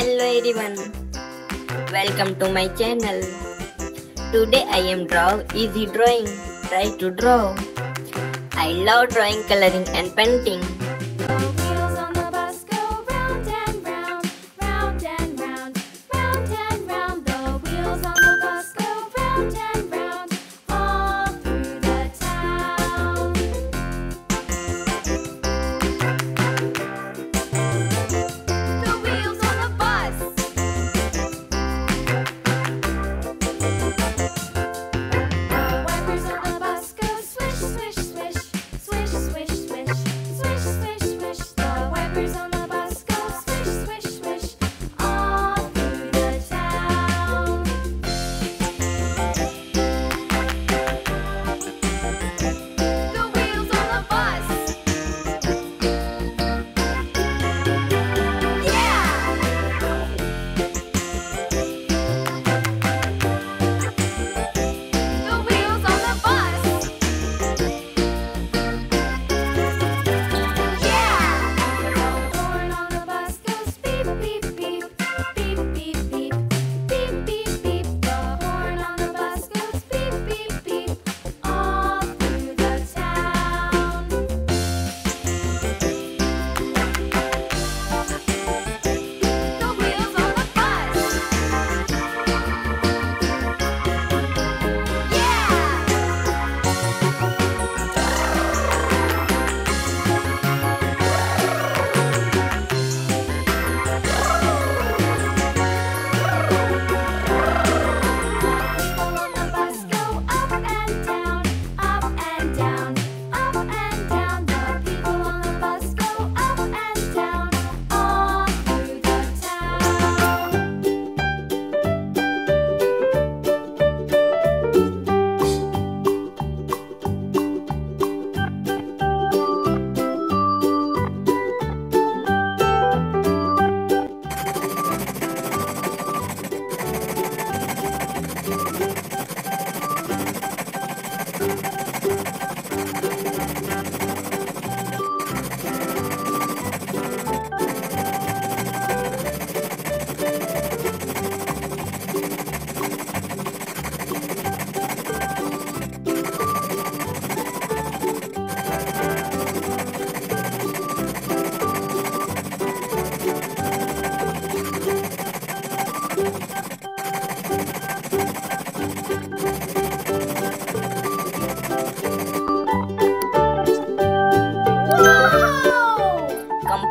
Hello everyone, welcome to my channel. Today I am draw easy drawing, try to draw. I love drawing, coloring and painting.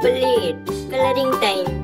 Blade Coloring Time.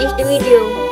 Next video.